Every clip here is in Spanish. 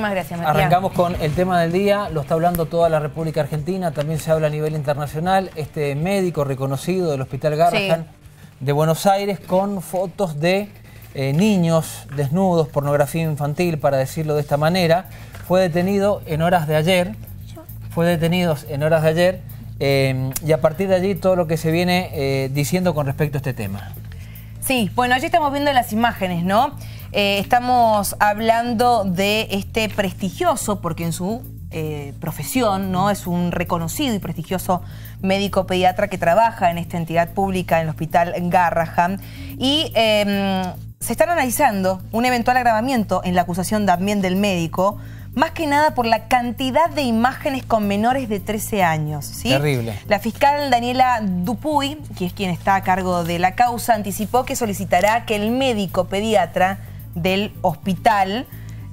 Muchas gracias, Matías. Arrancamos con el tema del día, lo está hablando toda la República Argentina, también se habla a nivel internacional. Este médico reconocido del Hospital Garrahan de Buenos Aires con fotos de eh, niños desnudos, pornografía infantil, para decirlo de esta manera, fue detenido en horas de ayer, fue detenido en horas de ayer eh, y a partir de allí todo lo que se viene eh, diciendo con respecto a este tema. Sí, bueno, allí estamos viendo las imágenes, ¿no? Eh, estamos hablando de este prestigioso, porque en su eh, profesión, ¿no? Es un reconocido y prestigioso médico pediatra que trabaja en esta entidad pública, en el hospital Garrahan. Y em, se están analizando un eventual agravamiento en la acusación también del médico más que nada por la cantidad de imágenes con menores de 13 años. ¿sí? Terrible. La fiscal Daniela Dupuy, que es quien está a cargo de la causa, anticipó que solicitará que el médico pediatra del hospital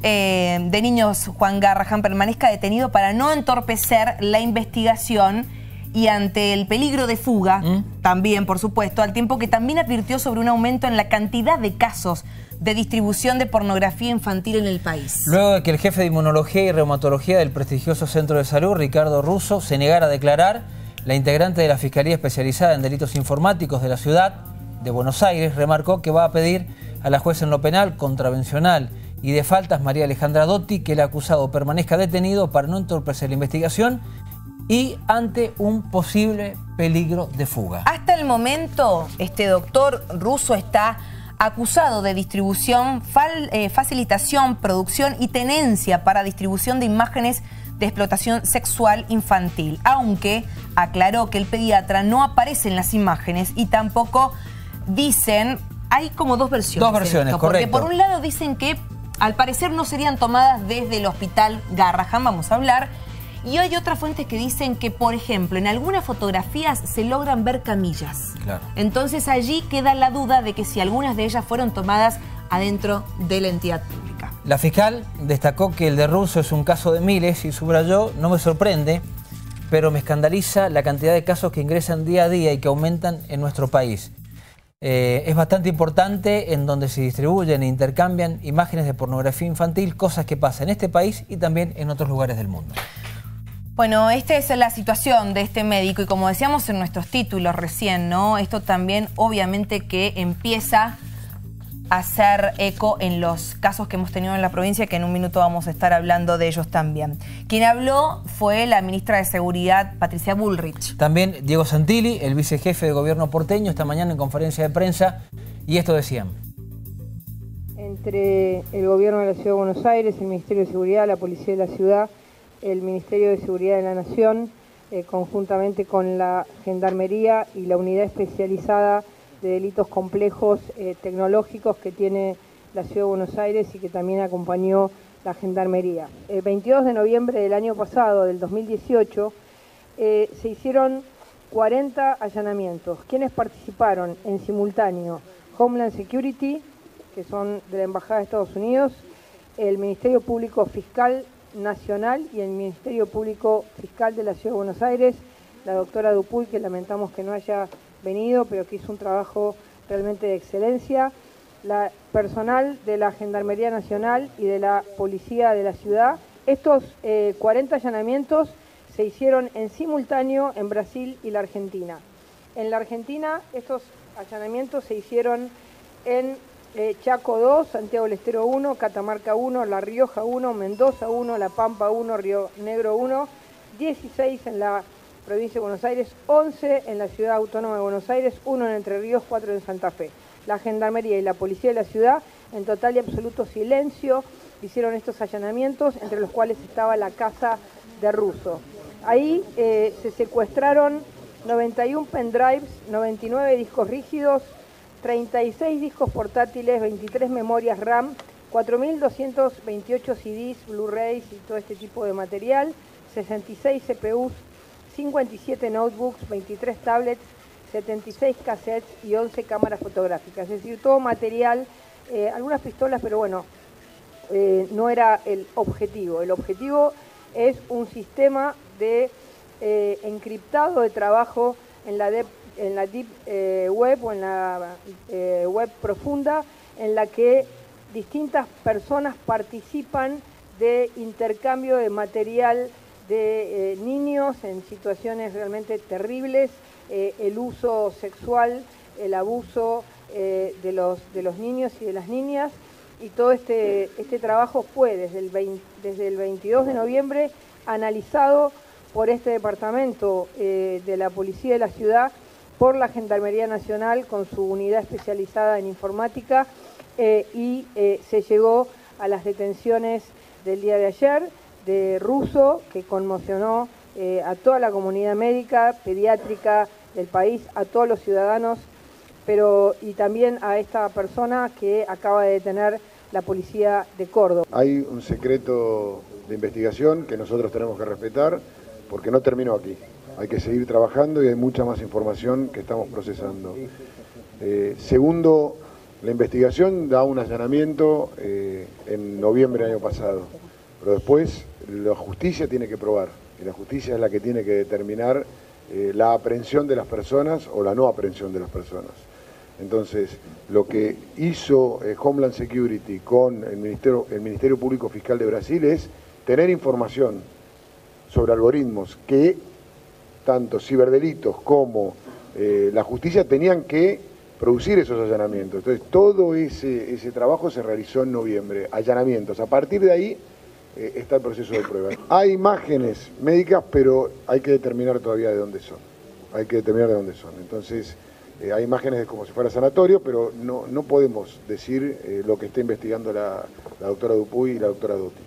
eh, de niños Juan Garrahan permanezca detenido para no entorpecer la investigación y ante el peligro de fuga, ¿Mm? también por supuesto, al tiempo que también advirtió sobre un aumento en la cantidad de casos de distribución de pornografía infantil en el país. Luego de que el jefe de inmunología y reumatología del prestigioso centro de salud, Ricardo Russo, se negara a declarar, la integrante de la Fiscalía Especializada en Delitos Informáticos de la ciudad de Buenos Aires remarcó que va a pedir a la jueza en lo penal, contravencional y de faltas María Alejandra Dotti que el acusado permanezca detenido para no entorpecer la investigación y ante un posible peligro de fuga. Hasta el momento, este doctor ruso está acusado de distribución, eh, facilitación, producción y tenencia para distribución de imágenes de explotación sexual infantil, aunque aclaró que el pediatra no aparece en las imágenes y tampoco dicen, hay como dos versiones. Dos versiones, correcto. Porque por un lado dicen que al parecer no serían tomadas desde el hospital Garrahan, vamos a hablar, y hay otras fuentes que dicen que, por ejemplo, en algunas fotografías se logran ver camillas. Entonces allí queda la duda de que si algunas de ellas fueron tomadas adentro de la entidad pública. La fiscal destacó que el de Russo es un caso de miles y subrayó, no me sorprende, pero me escandaliza la cantidad de casos que ingresan día a día y que aumentan en nuestro país. Eh, es bastante importante en donde se distribuyen e intercambian imágenes de pornografía infantil, cosas que pasan en este país y también en otros lugares del mundo. Bueno, esta es la situación de este médico y como decíamos en nuestros títulos recién, ¿no? Esto también obviamente que empieza hacer eco en los casos que hemos tenido en la provincia, que en un minuto vamos a estar hablando de ellos también. Quien habló fue la ministra de Seguridad, Patricia Bullrich. También Diego Santilli, el vicejefe de gobierno porteño, esta mañana en conferencia de prensa, y esto decían. Entre el gobierno de la Ciudad de Buenos Aires, el Ministerio de Seguridad, la Policía de la Ciudad, el Ministerio de Seguridad de la Nación, eh, conjuntamente con la Gendarmería y la Unidad Especializada de Delitos Complejos eh, Tecnológicos que tiene la Ciudad de Buenos Aires y que también acompañó la Gendarmería. El 22 de noviembre del año pasado, del 2018, eh, se hicieron 40 allanamientos. ¿Quiénes participaron en simultáneo? Homeland Security, que son de la Embajada de Estados Unidos, el Ministerio Público Fiscal Nacional y el Ministerio Público Fiscal de la Ciudad de Buenos Aires, la doctora Dupuy, que lamentamos que no haya venido, pero que hizo un trabajo realmente de excelencia, la personal de la Gendarmería Nacional y de la Policía de la Ciudad. Estos 40 eh, allanamientos se hicieron en simultáneo en Brasil y la Argentina. En la Argentina estos allanamientos se hicieron en eh, Chaco 2, Santiago del Estero 1, Catamarca 1, La Rioja 1, Mendoza 1, La Pampa 1, Río Negro 1, 16 en la provincia de Buenos Aires, 11 en la ciudad autónoma de Buenos Aires, 1 en Entre Ríos, 4 en Santa Fe. La Gendarmería y la Policía de la ciudad, en total y absoluto silencio, hicieron estos allanamientos, entre los cuales estaba la casa de Russo. Ahí eh, se secuestraron 91 pendrives, 99 discos rígidos, 36 discos portátiles, 23 memorias RAM, 4.228 CDs, Blu-rays y todo este tipo de material, 66 CPUs, 57 notebooks, 23 tablets, 76 cassettes y 11 cámaras fotográficas. Es decir, todo material, eh, algunas pistolas, pero bueno, eh, no era el objetivo. El objetivo es un sistema de eh, encriptado de trabajo en la, Deep Web o en la web profunda, en la que distintas personas participan de intercambio de material de eh, niños en situaciones realmente terribles, eh, el uso sexual, el abuso eh, de, los, de los niños y de las niñas. Y todo este, este trabajo fue desde el, desde el 22 de noviembre analizado por este departamento de la Policía de la Ciudad, por la Gendarmería Nacional con su unidad especializada en informática y se llegó a las detenciones del día de ayer de Russo, que conmocionó eh, a toda la comunidad médica, pediátrica del país, a todos los ciudadanos, pero y también a esta persona que acaba de detener la policía de Córdoba. Hay un secreto de investigación que nosotros tenemos que respetar porque no terminó aquí. Hay que seguir trabajando y hay mucha más información que estamos procesando. Eh, segundo, la investigación da un allanamiento eh, en noviembre del año pasado, pero después la justicia tiene que probar, y la justicia es la que tiene que determinar eh, la aprehensión de las personas o la no aprehensión de las personas. Entonces, lo que hizo eh, Homeland Security con el Ministerio, el Ministerio Público Fiscal de Brasil es tener información sobre algoritmos que tanto ciberdelitos como la justicia tenían que producir esos allanamientos. Entonces, todo ese, ese trabajo se realizó en noviembre, allanamientos. A partir de ahí eh, está el proceso de prueba. Hay imágenes médicas, pero hay que determinar todavía de dónde son. Hay que determinar de dónde son. Entonces, eh, hay imágenes como si fuera sanatorio, pero no, no podemos decir eh, lo que está investigando la, la doctora Dupuy y la doctora Dotti.